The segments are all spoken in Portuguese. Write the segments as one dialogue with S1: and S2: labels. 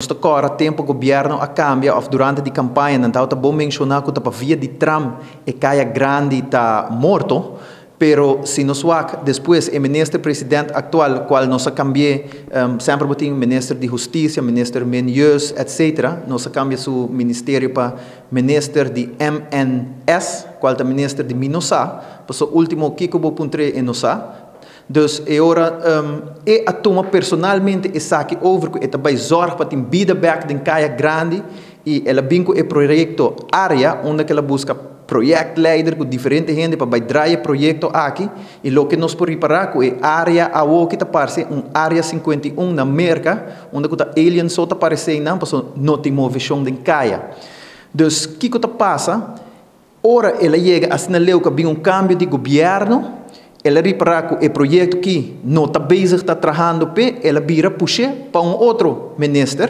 S1: Agora, tempo governo a cambia of durante a campanha, não está bom mencionar que a via de tram e caia grande está morto, pero se nos wak depois o ministro presidente atual qual nós cambie um, sempre botem ministro de justiça ministro menius etc nós cambia seu ministério para ministro de MNS qual é ministro de Minosa para o último eu vou puntre em Nosa Dus hora um, e a toma personalmente e saque over que vai zorg para tem vida back den caia grande e ela binco e projeto área onde ela busca projectleider com diferente gente para draia projeto aqui e lo que nós por reparar que área a o que tá parece um área 51 na América onde que alien só tá parece não passou não tem movição den caia dus que que tá passa ora ela chega na leu que um cambio de governo ela que o projeto que não está bezig, está trabalhando, ela vira puxa para um outro ministro.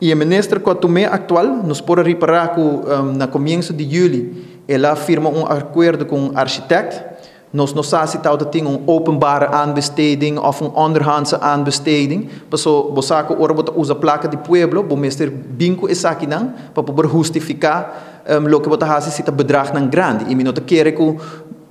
S1: E o ministro tomei atual, nos pode que um, na começo de julho, ela firma um acordo com um arquiteto. Nós não sabemos se tem um openbare aanbesteding of um onderhandse aanbesteding. Você que ora bota usa placa de pueblo, o minister binco essa aqui não, para poder justificar um, o que você faz se está bedrag não grande. E me não quer que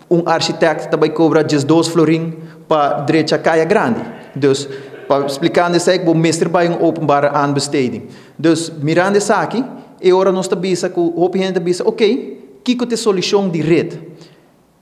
S1: um arquiteto também cobra 12 florim para direita caia grande. Dus, para explicar isso o mestre vai um openbare aanbesteding. Dus, mirando isso aqui, e ora nós estamos que o opinião bisa, ok, que que é solução de rede?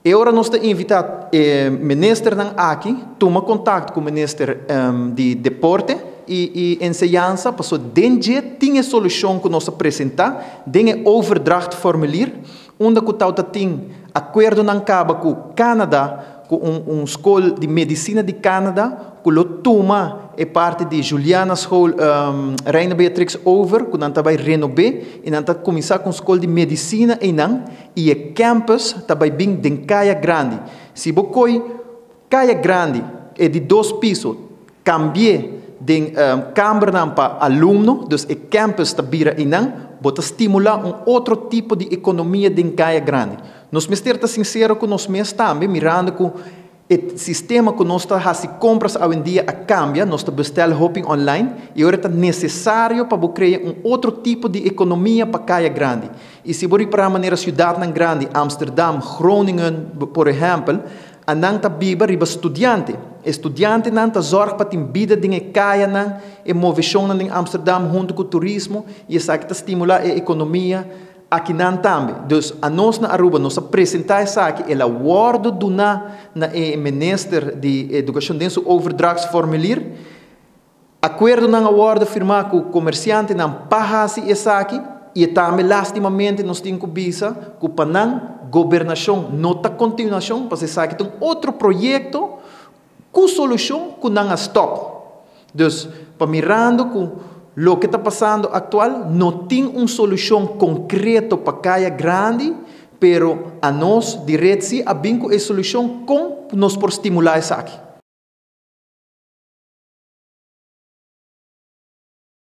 S1: E ora nós estamos invitar eh, ministro não aqui, toma contato com o ministro um, de deporte e, e ensinança, para so denje tinha solução que nós apresentar, tem overdracht formulier, onde que tal tem acordo não acaba com o Canadá, com um, escola de medicina de Canadá, que o toma é parte de Juliana School, um, Reina Beatrix Over, que não vai renovar, e não começar com a escola de medicina e não, e o campus também bem de Caia Grande. Se você Caia Grande é de dois pisos, cambie de um, câmara para aluno, dus o campus está vira e não, bota estimular um outro tipo de economia de Caia Grande. Nós me estar sincero com nós mesmos também, mirando que o sistema que nós está se compras hoje em dia a cambia, nós bestela hopping online e agora está necessário para criar um outro tipo de economia para Caia Grande. E se você para a maneira cidade grande, Amsterdam, Groningen, por exemplo, anang ta biba riba estudiante. Estudiante nan ta zorg para tem vida dinge kaya nan e movição em Amsterdam junto com o turismo e essa que ta estimular a economia aqui não também. Então, a nós na Aruba, nós apresentar essa aqui, ela acordo do na na minister de educação dentro overdrags formulier, acordo na acordo firmar com o comerciante não pahasi essa aqui e também lastimamente nós temos que visa que o panan governação nota continuação para sabe que tem outro projeto com solução que não stop. Então, para mirando com o que está passando atual não tem uma solução concreta para caia grande, pero a nós direto a vinco a solução com nós por estimular isso aqui.